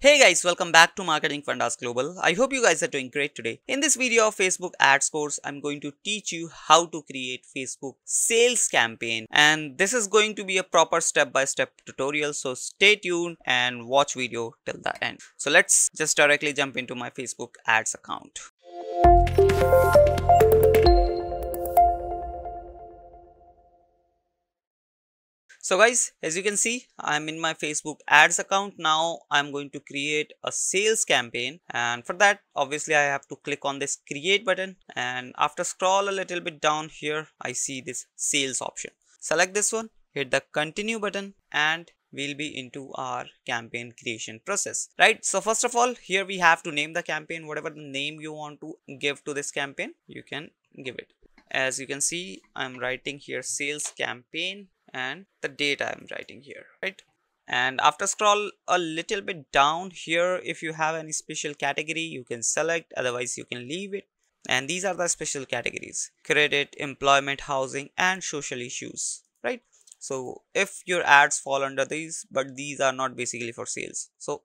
Hey guys, welcome back to Marketing Fundas Global. I hope you guys are doing great today. In this video of Facebook Ads course, I'm going to teach you how to create Facebook sales campaign and this is going to be a proper step-by-step -step tutorial. So stay tuned and watch video till the end. So let's just directly jump into my Facebook Ads account. So guys, as you can see, I'm in my Facebook ads account. Now I'm going to create a sales campaign. And for that, obviously I have to click on this create button. And after scroll a little bit down here, I see this sales option. Select this one, hit the continue button and we'll be into our campaign creation process right? So first of all here we have to name the campaign. Whatever the name you want to give to this campaign you can give it. As you can see i'm writing here sales campaign and the date I'm writing here right? And after scroll a little bit down here if you have any special category you can select otherwise you can leave it. And these are the special categories credit employment housing and social issues right? So if your ads fall under these but these are not basically for sales. So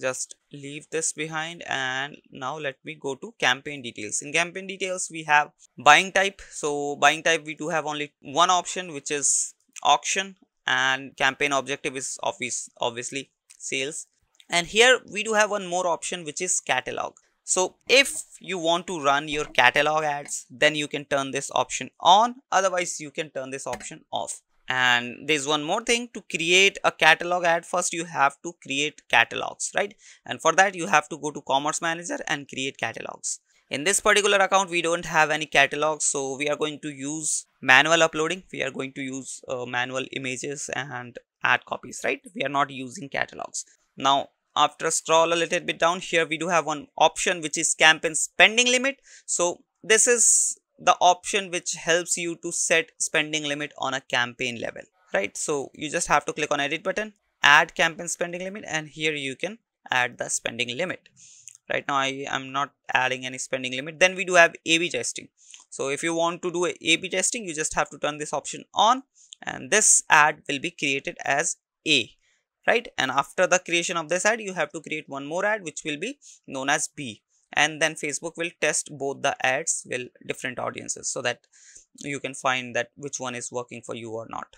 just leave this behind and now let me go to campaign details. In campaign details we have buying type. So buying type we do have only one option which is auction and campaign objective is obvious obviously sales. And here we do have one more option which is catalog. So if you want to run your catalog ads then you can turn this option on. Otherwise you can turn this option off. And there's one more thing. To create a catalog ad first you have to create catalogs right? And for that you have to go to commerce manager and create catalogs in this particular account we don't have any catalogs so we are going to use manual uploading. We are going to use uh, manual images and ad copies right? We are not using catalogs. Now after scroll a little bit down here we do have one option which is campaign spending limit. So this is the option which helps you to set spending limit on a campaign level right? So you just have to click on edit button add campaign spending limit and here you can add the spending limit right now I am not adding any spending limit. Then we do have A-B testing. So if you want to do A-B testing you just have to turn this option on and this ad will be created as A right? And after the creation of this ad you have to create one more ad which will be known as B. And then Facebook will test both the ads will different audiences so that you can find that which one is working for you or not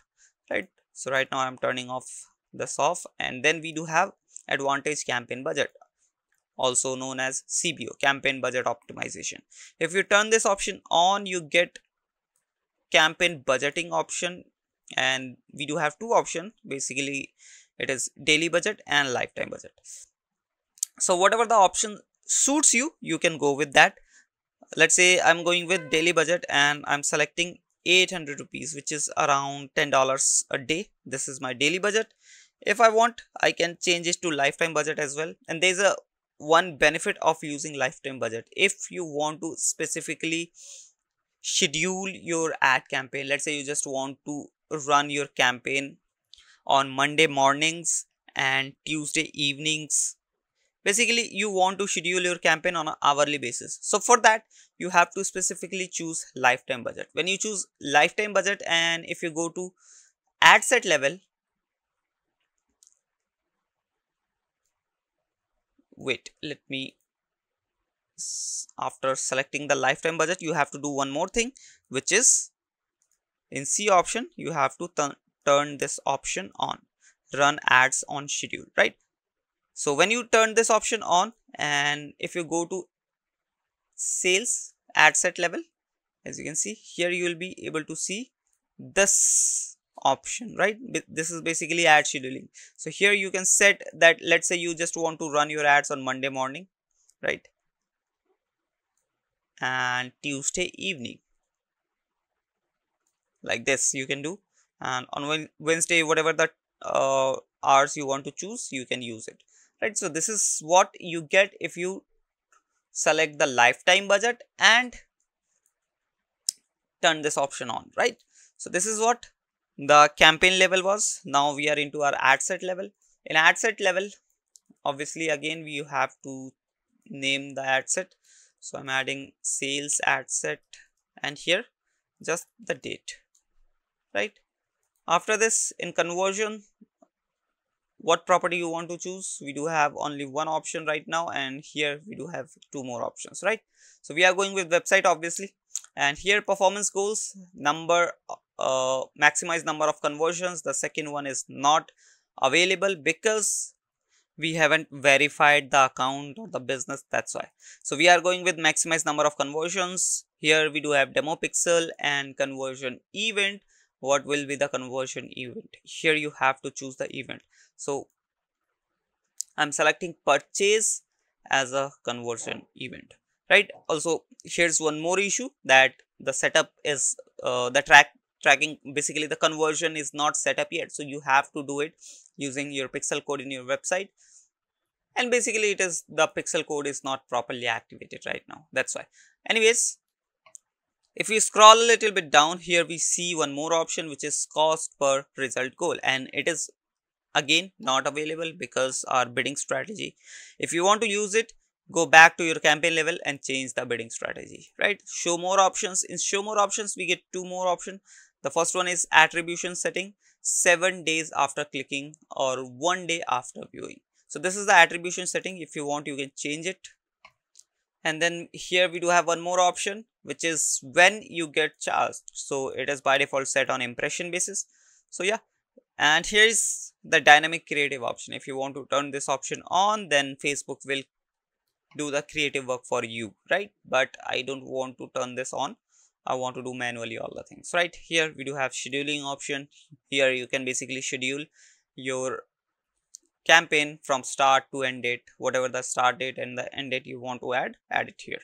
right? So right now I'm turning off this off and then we do have advantage campaign budget also known as CBO campaign budget optimization. If you turn this option on you get campaign budgeting option and we do have two options. Basically it is daily budget and lifetime budget. So whatever the option suits you you can go with that. Let's say i'm going with daily budget and i'm selecting 800 rupees which is around ten dollars a day. This is my daily budget. If i want i can change it to lifetime budget as well. And there's a one benefit of using lifetime budget. If you want to specifically schedule your ad campaign let's say you just want to run your campaign on monday mornings and tuesday evenings basically you want to schedule your campaign on an hourly basis. So for that you have to specifically choose lifetime budget. When you choose lifetime budget and if you go to ad set level wait let me after selecting the lifetime budget you have to do one more thing which is in C option you have to turn this option on. Run ads on schedule right? So when you turn this option on and if you go to sales ad set level as you can see here you will be able to see this option right? This is basically ad scheduling. So here you can set that let's say you just want to run your ads on monday morning right? And tuesday evening. Like this you can do. And on wednesday whatever the uh, hours you want to choose you can use it right? So this is what you get if you select the lifetime budget and turn this option on right? So this is what the campaign level was now we are into our ad set level. In ad set level obviously again we have to name the ad set. So i'm adding sales ad set and here just the date right? After this in conversion what property you want to choose? We do have only one option right now and here we do have two more options right? So we are going with website obviously. And here performance goals number uh, maximize number of conversions. The second one is not available because we haven't verified the account or the business. That's why. So we are going with maximize number of conversions. Here we do have demo pixel and conversion event. What will be the conversion event? Here you have to choose the event. So i'm selecting purchase as a conversion event right? Also here's one more issue that the setup is uh, the track tracking basically the conversion is not set up yet so you have to do it using your pixel code in your website. And basically it is the pixel code is not properly activated right now. That's why. Anyways if we scroll a little bit down here we see one more option which is cost per result goal. And it is again not available because our bidding strategy if you want to use it go back to your campaign level and change the bidding strategy right? Show more options. In show more options we get two more options the first one is attribution setting seven days after clicking or one day after viewing. So this is the attribution setting. If you want you can change it. And then here we do have one more option which is when you get charged. So it is by default set on impression basis. So yeah and here is the dynamic creative option. If you want to turn this option on then facebook will do the creative work for you right? But i don't want to turn this on i want to do manually all the things. Right here we do have scheduling option. Here you can basically schedule your campaign from start to end date whatever the start date and the end date you want to add add it here.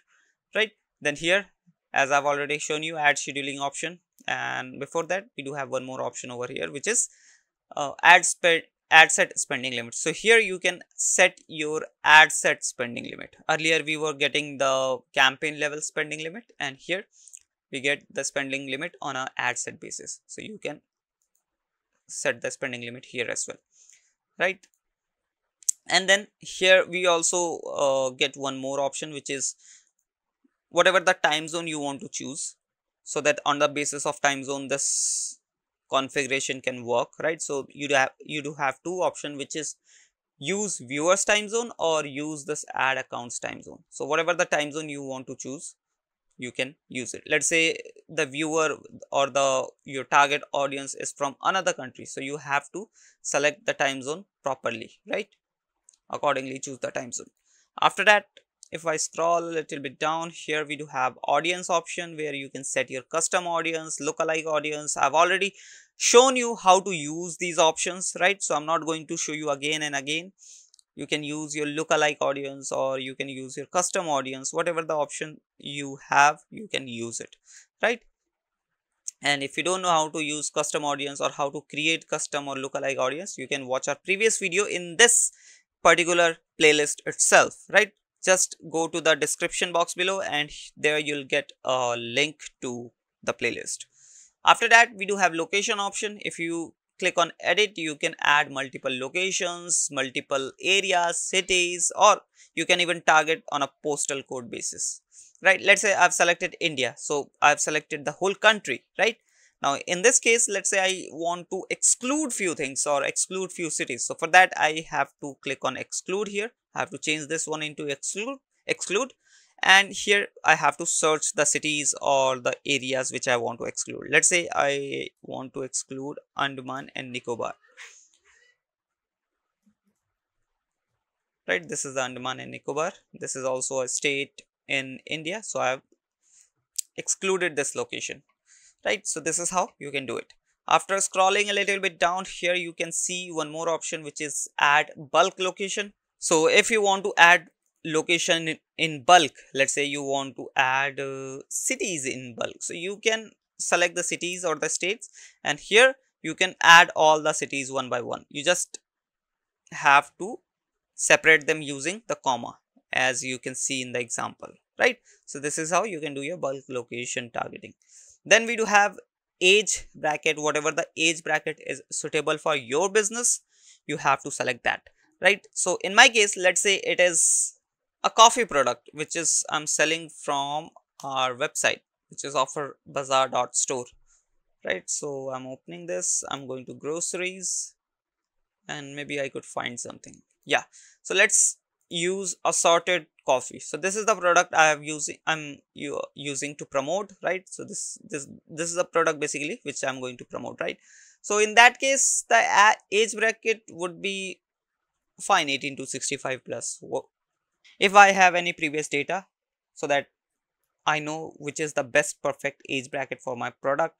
Right? Then here as i've already shown you ad scheduling option. And before that we do have one more option over here which is uh, spend ad set spending limit. So here you can set your ad set spending limit. Earlier we were getting the campaign level spending limit. And here we get the spending limit on a ad set basis. So you can set the spending limit here as well right? And then here we also uh, get one more option which is whatever the time zone you want to choose so that on the basis of time zone this configuration can work right? So you do have you do have two option which is use viewers time zone or use this ad accounts time zone. So whatever the time zone you want to choose you can use it. Let's say the viewer or the your target audience is from another country so you have to select the time zone properly right? Accordingly choose the time zone. After that if i scroll a little bit down here we do have audience option where you can set your custom audience lookalike audience. I've already shown you how to use these options right? So i'm not going to show you again and again you can use your lookalike audience or you can use your custom audience whatever the option you have you can use it right? And if you don't know how to use custom audience or how to create custom or lookalike audience you can watch our previous video in this particular playlist itself right? Just go to the description box below and there you'll get a link to the playlist. After that we do have location option. If you click on edit you can add multiple locations multiple areas cities or you can even target on a postal code basis right let's say i've selected india so i've selected the whole country right now in this case, let's say I want to exclude few things or exclude few cities. So for that, I have to click on exclude here. I have to change this one into exclude, exclude. And here I have to search the cities or the areas which I want to exclude. Let's say I want to exclude Andaman and Nicobar. Right, this is the Andaman and Nicobar. This is also a state in India. So I have excluded this location right so this is how you can do it after scrolling a little bit down here you can see one more option which is add bulk location so if you want to add location in, bulk. Let's say you want to add uh, cities in bulk. So you can select the cities or the states and here you can add all the cities one by one. You just have to separate them using the comma as you can see in the example right? So this is how you can do your bulk location targeting. Then we do have age bracket. Whatever the age bracket is suitable for your business you have to select that right? So in my case let's say it is a coffee product which is i'm selling from our website which is offerbazaar.store right? So i'm opening this i'm going to groceries and maybe I could find something. Yeah. So let's use assorted coffee. So this is the product i have using i'm using to promote right? So this this this is a product basically which i'm going to promote right? So in that case the age bracket would be fine 18 to 65 plus if i have any previous data so that i know which is the best perfect age bracket for my product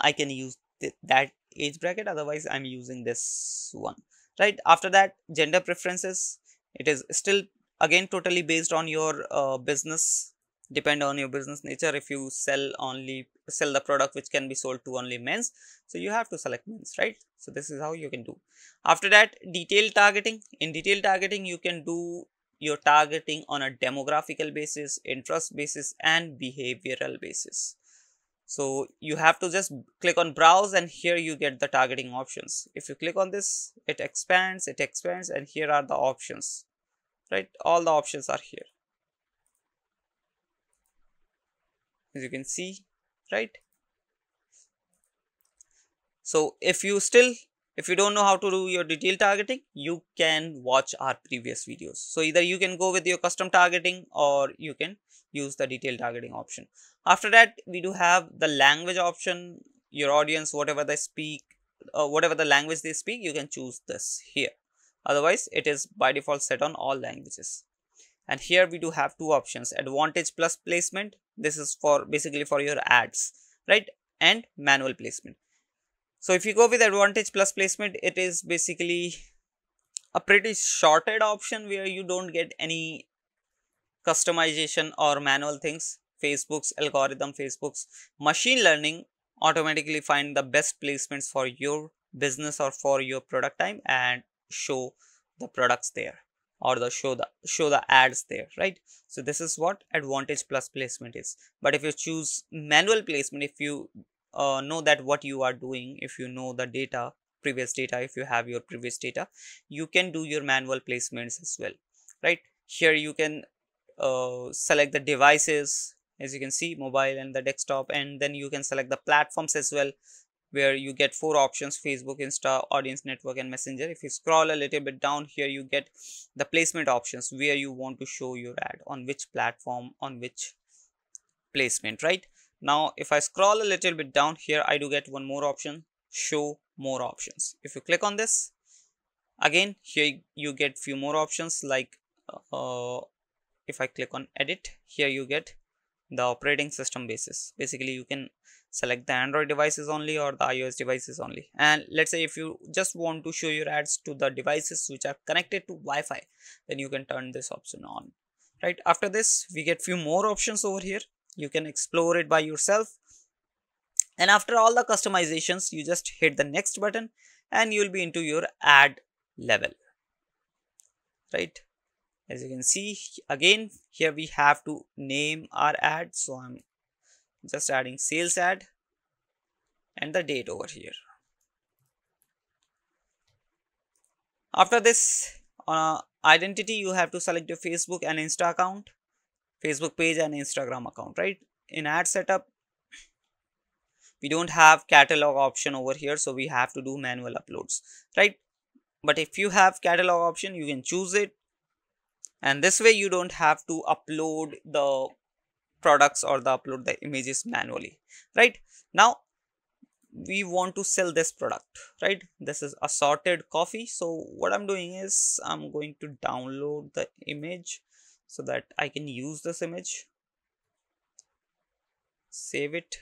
i can use th that age bracket. Otherwise i'm using this one right? After that gender preferences it is still again totally based on your uh, business depend on your business nature. If you sell only sell the product which can be sold to only men's so you have to select men's right? So this is how you can do. After that detailed targeting. In detailed targeting you can do your targeting on a demographical basis interest basis and behavioral basis so you have to just click on browse and here you get the targeting options. If you click on this, it expands, it expands and here are the options, right? All the options are here. As you can see, right? So if you still if you don't know how to do your detail targeting, you can watch our previous videos. So either you can go with your custom targeting or you can use the detail targeting option. After that, we do have the language option, your audience, whatever they speak, uh, whatever the language they speak, you can choose this here. Otherwise, it is by default set on all languages. And here we do have two options, advantage plus placement. This is for basically for your ads, right? And manual placement. So if you go with advantage plus placement, it is basically a pretty shorted option where you don't get any customization or manual things. Facebook's algorithm, Facebook's machine learning automatically find the best placements for your business or for your product time and show the products there or the show the show the ads there right so this is what advantage plus placement is but if you choose manual placement if you uh, know that what you are doing if you know the data previous data if you have your previous data you can do your manual placements as well right? Here you can uh, select the devices as you can see mobile and the desktop and then you can select the platforms as well where you get four options facebook insta audience network and messenger. If you scroll a little bit down here you get the placement options where you want to show your ad on which platform on which placement right now if i scroll a little bit down here i do get one more option show more options. If you click on this again here you get few more options like uh, if i click on edit here you get the operating system basis. Basically you can select the android devices only or the ios devices only. And let's say if you just want to show your ads to the devices which are connected to wi-fi then you can turn this option on. Right after this we get few more options over here you can explore it by yourself. And after all the customizations you just hit the next button and you will be into your ad level. Right? As you can see again here we have to name our ad. So i'm just adding sales ad and the date over here. After this uh, identity you have to select your facebook and insta account facebook page and instagram account right? In ad setup we don't have catalog option over here so we have to do manual uploads right? But if you have catalog option you can choose it. And this way you don't have to upload the products or the upload the images manually right? Now we want to sell this product right? This is assorted coffee. So what i'm doing is i'm going to download the image so that I can use this image. Save it.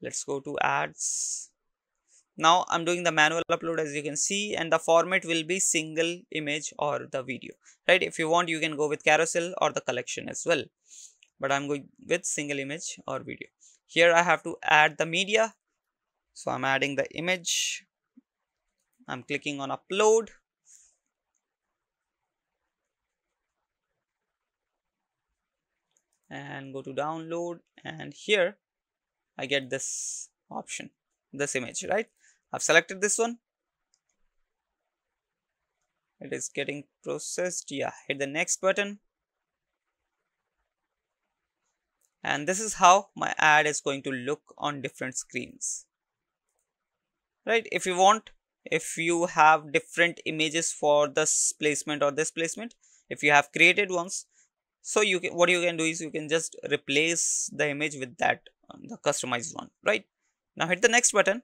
Let's go to ads. Now I'm doing the manual upload as you can see and the format will be single image or the video right? If you want you can go with carousel or the collection as well. But I'm going with single image or video. Here I have to add the media. So I'm adding the image. I'm clicking on upload and go to download and here I get this option this image right? I've selected this one. It is getting processed. Yeah hit the next button. And this is how my ad is going to look on different screens. Right? If you want if you have different images for this placement or this placement if you have created ones so you can what you can do is you can just replace the image with that um, the customized one right? Now hit the next button.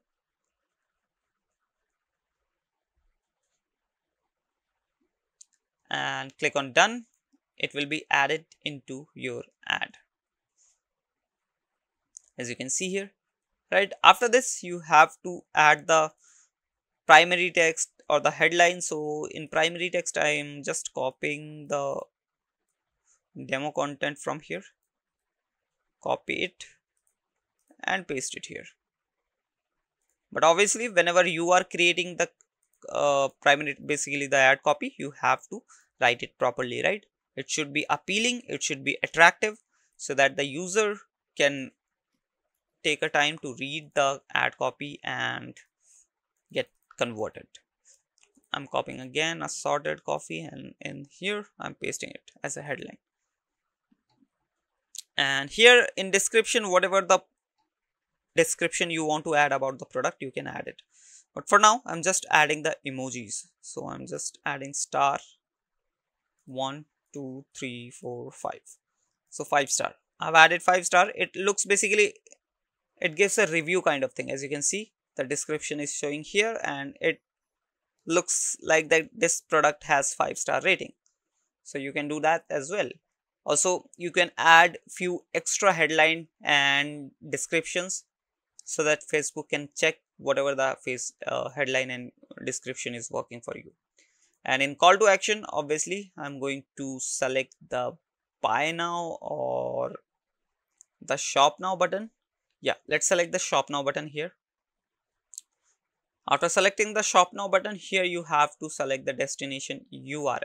And click on done. It will be added into your ad. As you can see here right? After this you have to add the primary text or the headline. So in primary text i am just copying the demo content from here. Copy it and paste it here. But obviously whenever you are creating the uh, primary basically the ad copy you have to write it properly right? It should be appealing it should be attractive so that the user can take a time to read the ad copy and get converted. I'm copying again assorted coffee and in here i'm pasting it as a headline and here in description whatever the description you want to add about the product you can add it. But for now i'm just adding the emojis. So i'm just adding star one two three four five. So five star. I've added five star. It looks basically it gives a review kind of thing. As you can see the description is showing here and it looks like that this product has five star rating. So you can do that as well also you can add few extra headline and descriptions so that facebook can check whatever the face uh, headline and description is working for you. And in call to action obviously i'm going to select the buy now or the shop now button. Yeah let's select the shop now button here. After selecting the shop now button here you have to select the destination url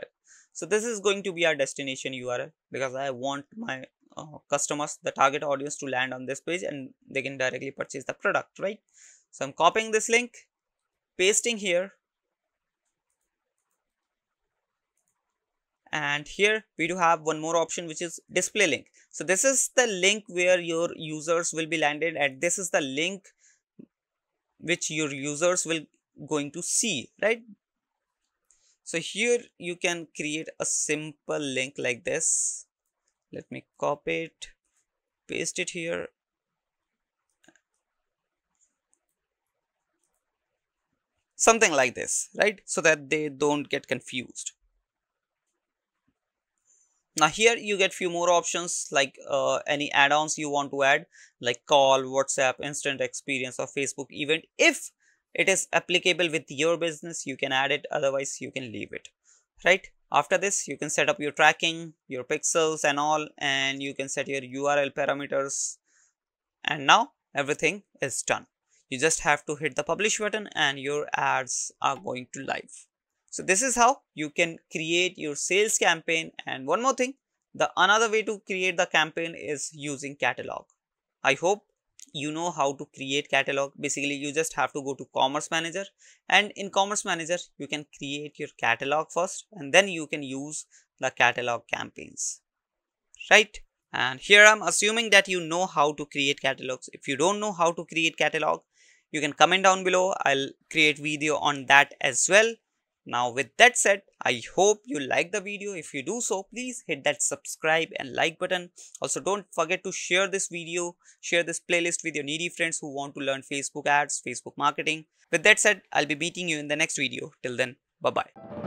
so this is going to be our destination url because i want my uh, customers the target audience to land on this page and they can directly purchase the product right? So i'm copying this link pasting here. And here we do have one more option which is display link. So this is the link where your users will be landed and this is the link which your users will going to see right so here you can create a simple link like this. Let me copy it paste it here. Something like this right? So that they don't get confused. Now here you get few more options like uh, any add-ons you want to add like call whatsapp instant experience or facebook event if it is applicable with your business. You can add it. Otherwise you can leave it. Right? After this you can set up your tracking your pixels and all and you can set your url parameters. And now everything is done. You just have to hit the publish button and your ads are going to live. So this is how you can create your sales campaign. And one more thing, the another way to create the campaign is using catalog. I hope you know how to create catalog. Basically, you just have to go to commerce manager and in commerce manager, you can create your catalog first and then you can use the catalog campaigns, right? And here I'm assuming that you know how to create catalogs. If you don't know how to create catalog, you can comment down below. I'll create video on that as well. Now with that said, I hope you like the video. If you do so, please hit that subscribe and like button. Also don't forget to share this video, share this playlist with your needy friends who want to learn Facebook ads, Facebook marketing. With that said, I'll be meeting you in the next video. Till then, bye-bye.